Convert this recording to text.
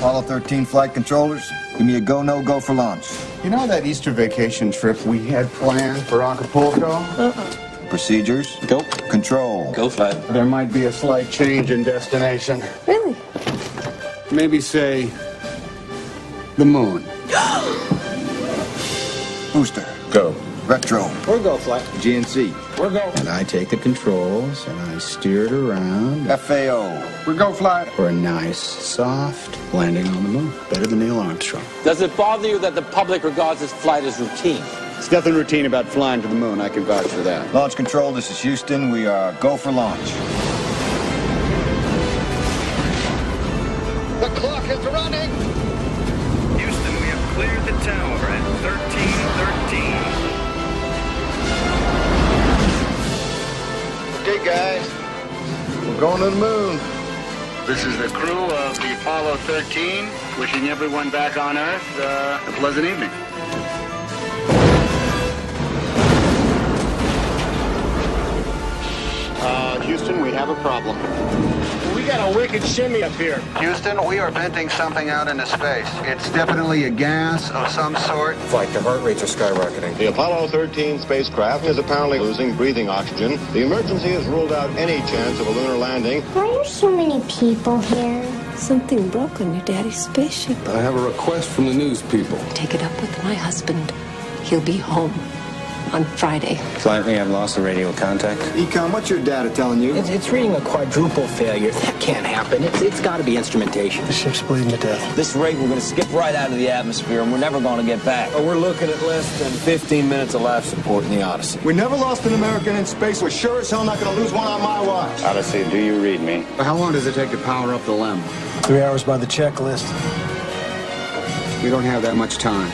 Apollo 13 flight controllers, give me a go, no go for launch. You know that Easter vacation trip we had planned for Acapulco? Uh-uh. Procedures. Go. Control. Go flight. There might be a slight change in destination. Really? Maybe say the moon. Booster. Go. Retro. Or go flight. GNC. Or go. And I take the controls and I steer it around FAO. we go flat for a nice, soft landing on the moon. Better than Neil Armstrong. Does it bother you that the public regards this flight as routine? There's nothing routine about flying to the moon. I can vouch for that. Launch control, this is Houston. We are go for launch. The clock is running. Houston, we have cleared the tower at 1313. Okay, guys. We're going to the moon. This is the crew of the Apollo 13, wishing everyone back on Earth uh, a pleasant evening. Uh, Houston, we have a problem. We got a wicked shimmy up here. Houston, we are venting something out into space. It's definitely a gas of some sort. Flight, the heart rates are skyrocketing. The Apollo 13 spacecraft is apparently losing breathing oxygen. The emergency has ruled out any chance of a lunar landing. Why are so many people here? Something broke on your daddy's spaceship. I have a request from the news people. Take it up with my husband. He'll be home on Friday. Flight, we have lost the radio contact. EECOM, what's your data telling you? It's, it's reading a quadruple failure. That can't happen. It's, it's got to be instrumentation. The ship's bleeding to death. This rate, we're going to skip right out of the atmosphere, and we're never going to get back. Oh, we're looking at less than 15 minutes of life support in the Odyssey. We never lost an American in space. We're sure as hell not going to lose one on my watch. Odyssey, do you read me? How long does it take to power up the LEM? Three hours by the checklist. We don't have that much time.